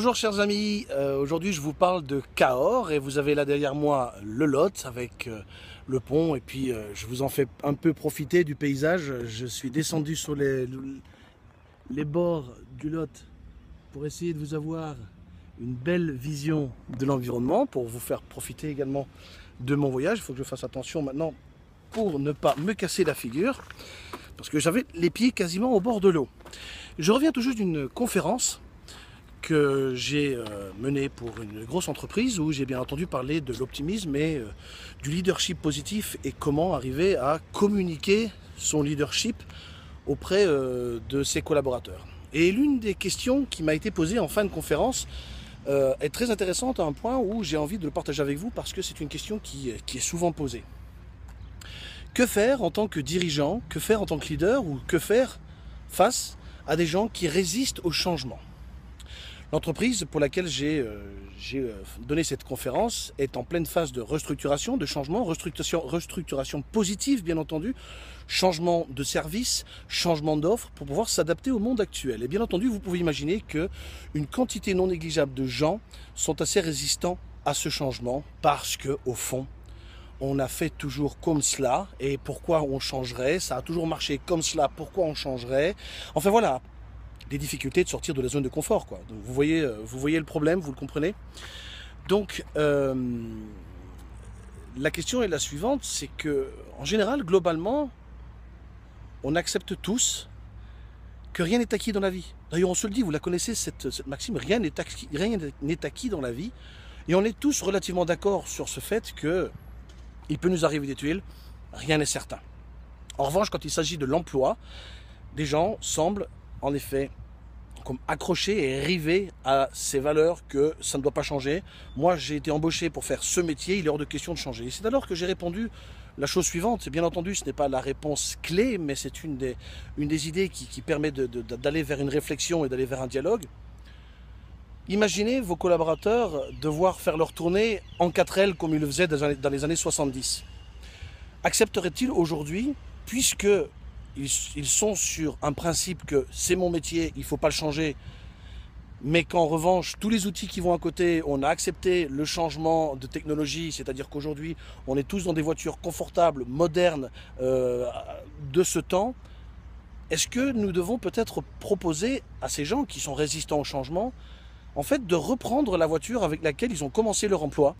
Bonjour chers amis, euh, aujourd'hui je vous parle de Cahors et vous avez là derrière moi le Lot avec euh, le pont et puis euh, je vous en fais un peu profiter du paysage. Je suis descendu sur les, les bords du Lot pour essayer de vous avoir une belle vision de l'environnement, pour vous faire profiter également de mon voyage. Il faut que je fasse attention maintenant pour ne pas me casser la figure parce que j'avais les pieds quasiment au bord de l'eau. Je reviens tout juste d'une conférence que j'ai euh, mené pour une grosse entreprise où j'ai bien entendu parler de l'optimisme et euh, du leadership positif et comment arriver à communiquer son leadership auprès euh, de ses collaborateurs. Et l'une des questions qui m'a été posée en fin de conférence est très intéressante à un point où j'ai envie de le partager avec vous parce que c'est une question qui, qui est souvent posée. Que faire en tant que dirigeant, que faire en tant que leader? Ou que faire face à des gens qui résistent au changement? L'entreprise pour laquelle j'ai euh, euh, donné cette conférence est en pleine phase de restructuration, de changement, restructuration, positive bien entendu, changement de service, changement d'offres pour pouvoir s'adapter au monde actuel. Et bien entendu, vous pouvez imaginer que une quantité non négligeable de gens sont assez résistants à ce changement parce que au fond, on a fait toujours comme cela et pourquoi on changerait. Ça a toujours marché comme cela, pourquoi on changerait? Enfin voilà, des difficultés de sortir de la zone de confort. Quoi. Donc vous voyez, euh, vous voyez le problème, vous le comprenez. Donc euh, la question est la suivante, c'est que en général, globalement, on accepte tous que rien n'est acquis dans la vie. D'ailleurs, on se le dit, vous la connaissez cette, maxime, rien n'est acquis, acquis dans la vie, et on est tous relativement d'accord sur ce fait que il peut nous arriver des tuiles, rien n'est certain. En revanche, quand il s'agit de l'emploi, des gens semblent en effet comme accroché et rivé à ces valeurs que ça ne doit pas changer. Moi, j'ai été embauché pour faire ce métier, il est hors de question de changer. Et c'est alors que j'ai répondu la chose suivante. Bien entendu, ce n'est pas la réponse clé, mais c'est une des, idées qui, permet d'aller vers une réflexion et d'aller vers un dialogue. Imaginez vos collaborateurs devoir faire leur tournée en 4L comme ils le faisaient dans les années 70. Accepteraient-ils aujourd'hui, puisque ils, sont sur un principe que c'est mon métier, il ne faut pas le changer, mais qu'en revanche, tous les outils qui vont à côté, on a accepté le changement de technologie, c'est-à-dire qu'aujourd'hui, on est tous dans des voitures confortables, modernes, euh, de ce temps. Est-ce que nous devons peut-être proposer à ces gens qui sont résistants au changement, en fait, de reprendre la voiture avec laquelle ils ont commencé leur emploi?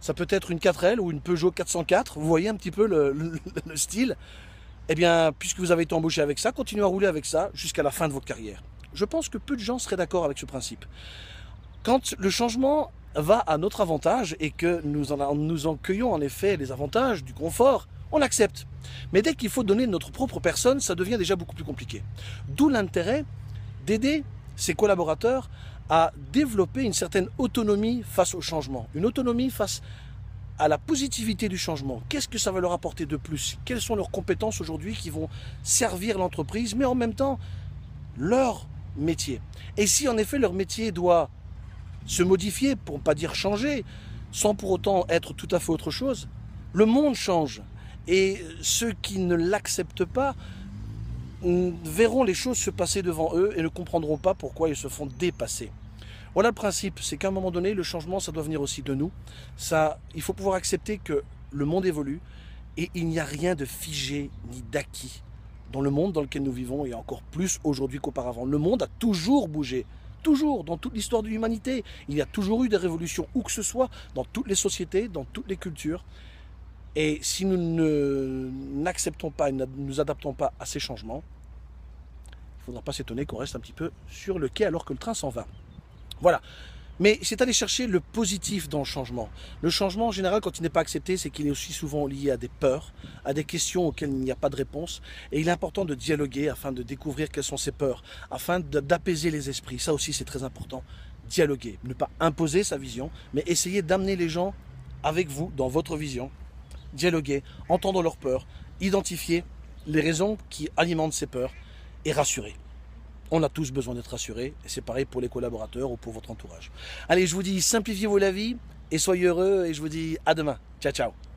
Ça peut être une 4L ou une Peugeot 404, vous voyez un petit peu le style eh bien, puisque vous avez été embauché avec ça, continuez à rouler avec ça jusqu'à la fin de votre carrière. Je pense que peu de gens seraient d'accord avec ce principe. Quand le changement va à notre avantage et que nous en, nous en cueillons en effet les avantages du confort, on accepte. Mais dès qu'il faut donner notre propre personne, ça devient déjà beaucoup plus compliqué. D'où l'intérêt d'aider ses collaborateurs à développer une certaine autonomie face au changement, une autonomie face à la positivité du changement. Qu'est-ce que ça va leur apporter de plus? Quelles sont leurs compétences aujourd'hui qui vont servir l'entreprise, mais en même temps leur métier? Et si en effet leur métier doit se modifier, pour ne pas dire changer, sans pour autant être tout à fait autre chose, le monde change. Et ceux qui ne l'acceptent pas verront les choses se passer devant eux et ne comprendront pas pourquoi ils se font dépasser. Voilà le principe, c'est qu'à un moment donné, le changement, ça doit venir aussi de nous. Il faut pouvoir accepter que le monde évolue et il n'y a rien de figé ni d'acquis dans le monde dans lequel nous vivons et encore plus aujourd'hui qu'auparavant. Le monde a toujours bougé. Toujours, dans toute l'histoire de l'humanité, il y a toujours eu des révolutions, où que ce soit, dans toutes les sociétés, dans toutes les cultures. Et si nous n'acceptons pas et ne nous adaptons pas à ces changements, il ne faudra pas s'étonner qu'on reste un petit peu sur le quai alors que le train s'en va. Voilà. Mais c'est aller chercher le positif dans le changement. Le changement, en général, quand il n'est pas accepté, c'est qu'il est aussi souvent lié à des peurs, à des questions auxquelles il n'y a pas de réponse. Et il est important de dialoguer afin de découvrir quelles sont ces peurs, afin d'apaiser les esprits. Ça aussi, c'est très important. Dialoguer. Ne pas imposer sa vision, mais essayer d'amener les gens avec vous dans votre vision. Dialoguer, entendre leurs peurs, identifier les raisons qui alimentent ces peurs et rassurer. On a tous besoin d'être rassurés, et c'est pareil pour les collaborateurs ou pour votre entourage. Allez, je vous dis simplifiez-vous la vie et soyez heureux, et je vous dis à demain. Ciao, ciao.